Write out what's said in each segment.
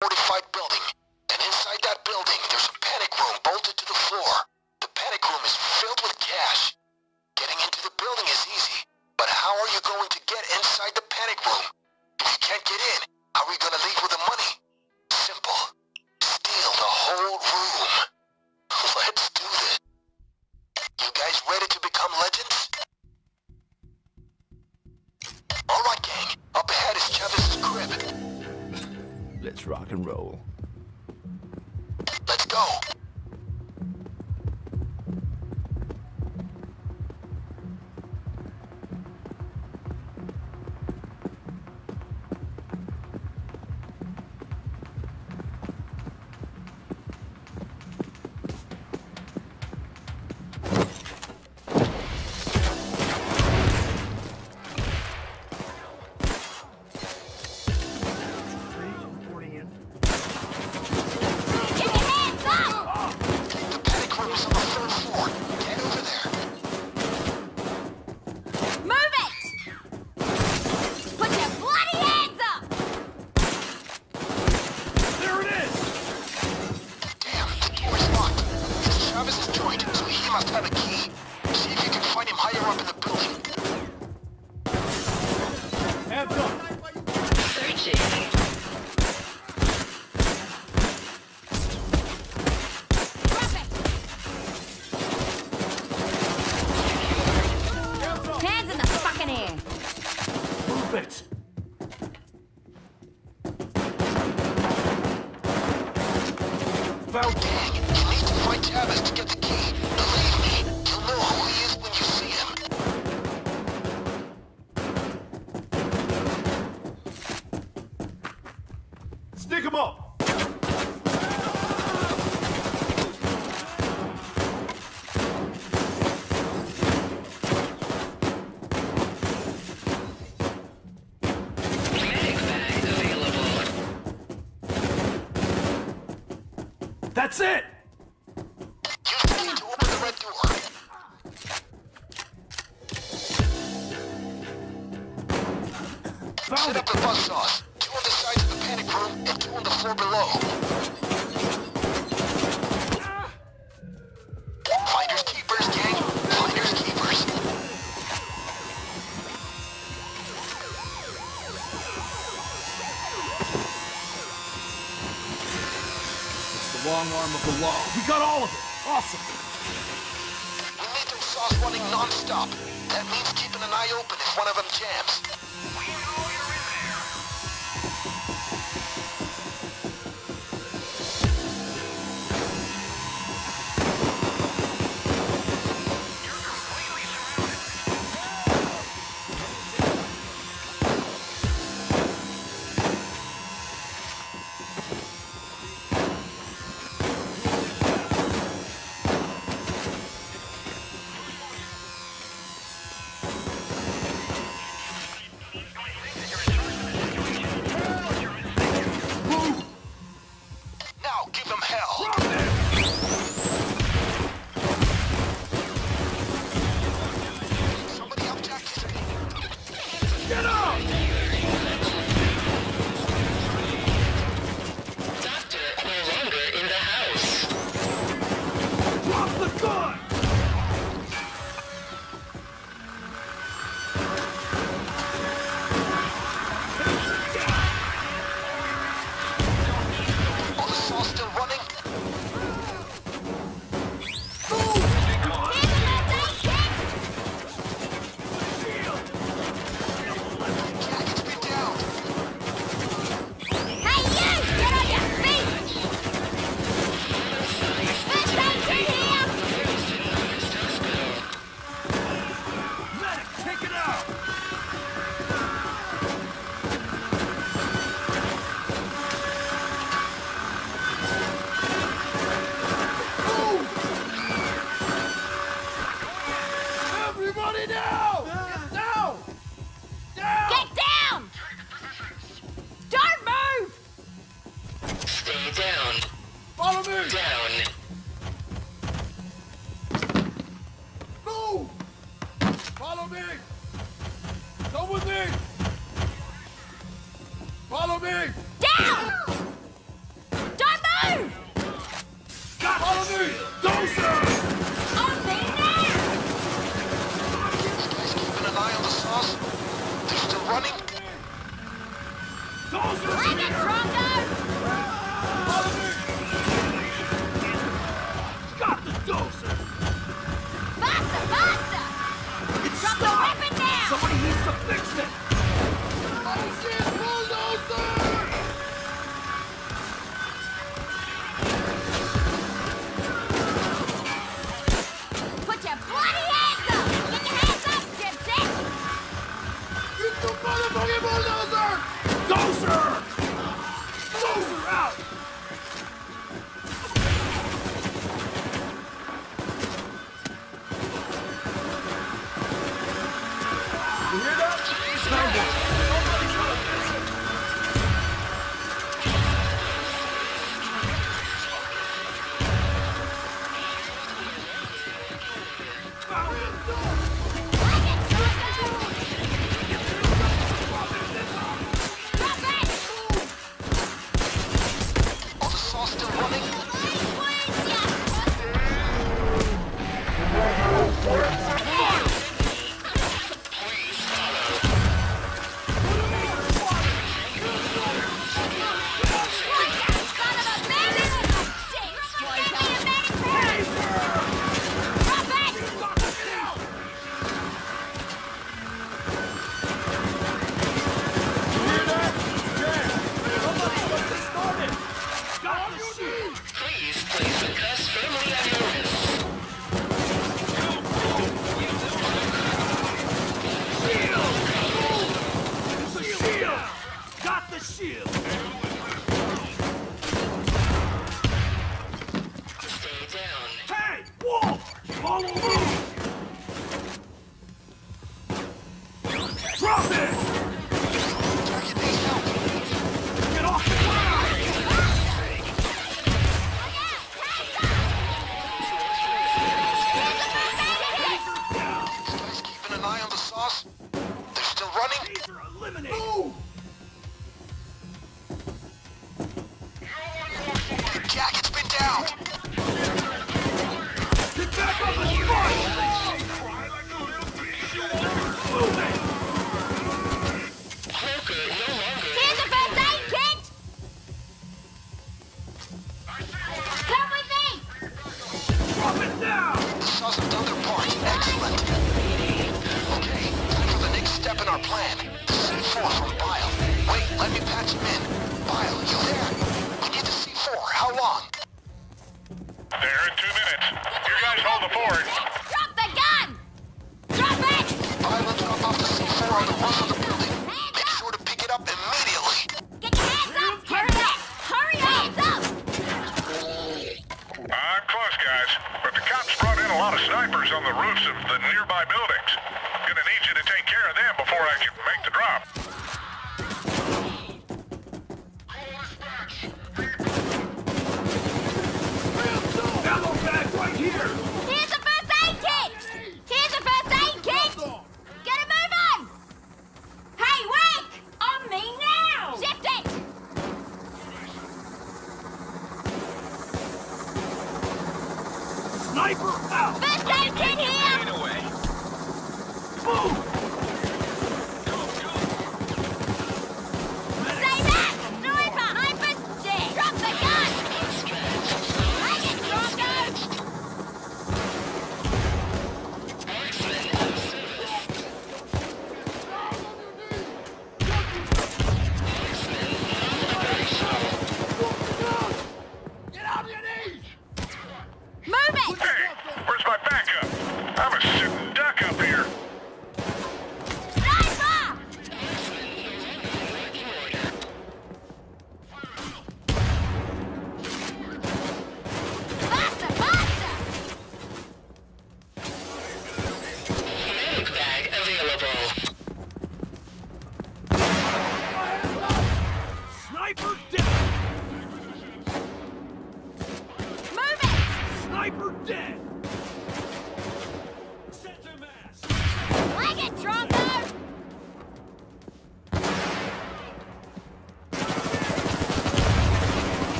fortified building, and inside that building there's a panic room bolted to the floor. The panic room is filled with cash. Getting into the building is easy, but how are you going to get inside the panic room? If you can't get in, how are you gonna leave Let's rock and roll. Let's go! tab to get the key. long arm of the law. We got all of it. Awesome. We need making sauce running nonstop. That means keeping an eye open if one of them jams.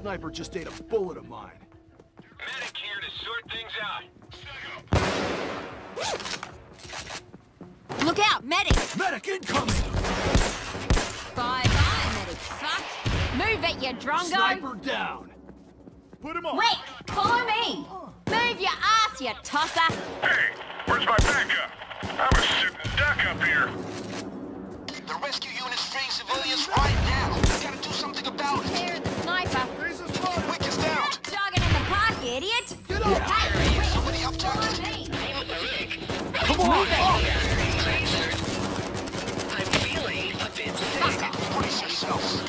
Sniper just ate a bullet of mine. Medic here to sort things out. Look out, medic! Medic incoming! Bye-bye, medic fuck! Move it, you drongo! Sniper down! Put him on! Wait, follow me! Move your ass, you tosser! Hey, where's my backup? I'm a sitting duck up here. The rescue unit's freeing civilians right now. You gotta do something about it. Clear the sniper! Wick is down. Jogging in the park, you idiot! Get up! Hey, wait, Somebody help follow Jacket. I'm Rick. Come on! up! Kaiser. I'm feeling a bit sick. Brace yourselves.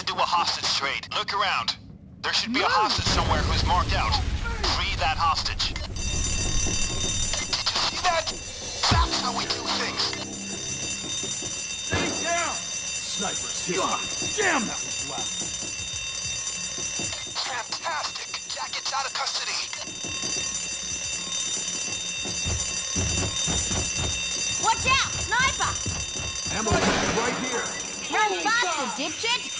to do a hostage trade. Look around. There should be no. a hostage somewhere who's marked out. Free that hostage. Did you see that? That's how we do things. Sitting down! Sniper's here. God damn, that was loud. Fantastic! Jacket's out of custody. Watch out! Sniper! Ammo right here. Run faster, dipshit!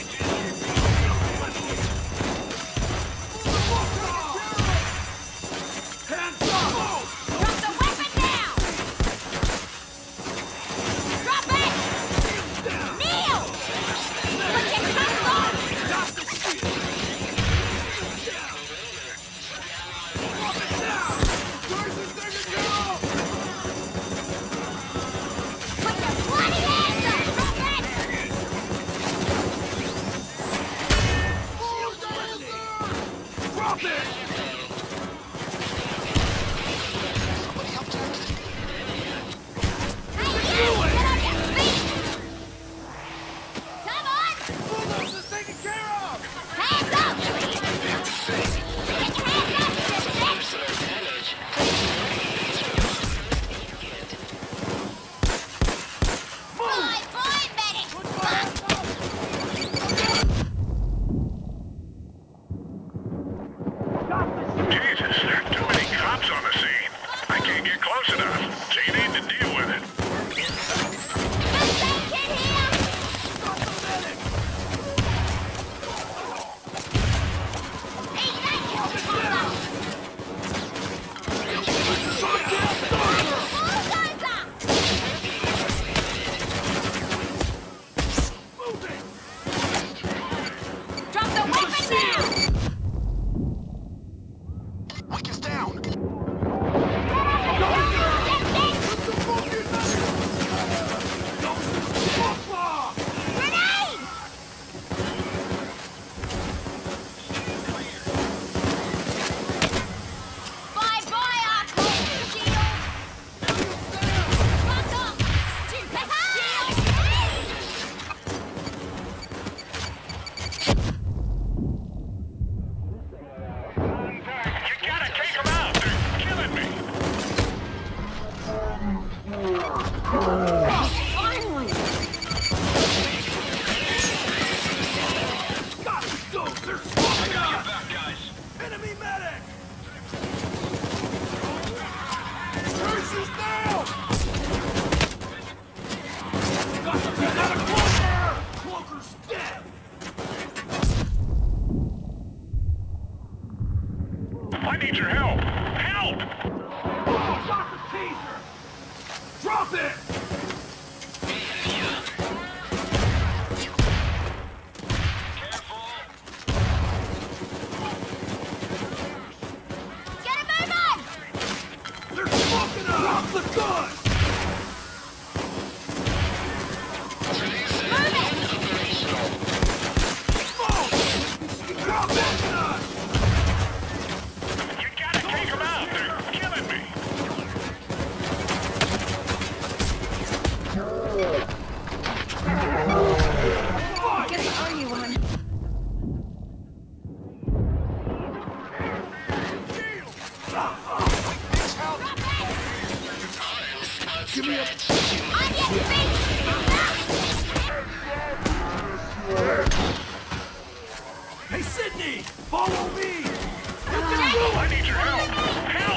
Hey, Sydney! Follow me! You can do it! I need your help! Help!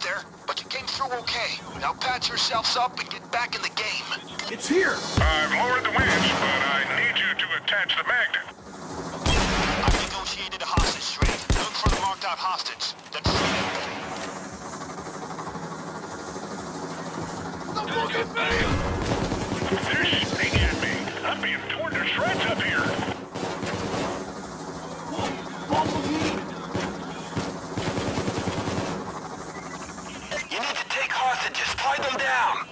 there, but you came through okay. Now patch yourselves up and get back in the game. It's here! I've lowered the winch, but I need you to attach the magnet. I've negotiated a hostage trade. Look for the marked out hostage, then free. Look at me! They're shooting at me! I'm being torn to shreds up here! them down!